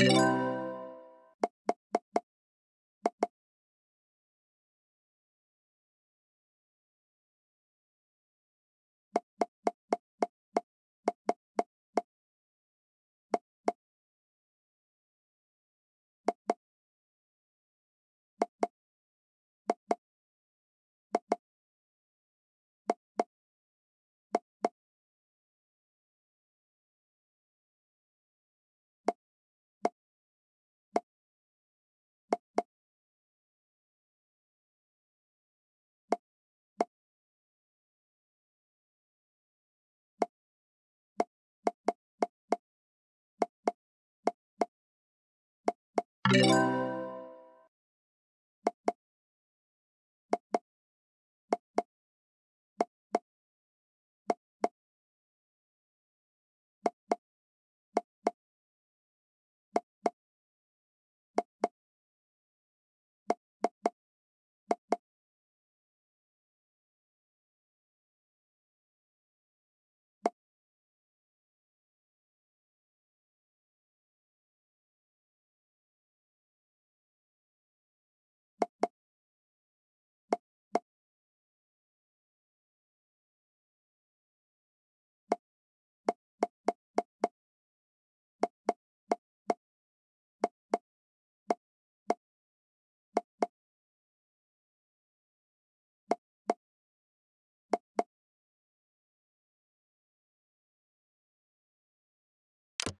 Música Música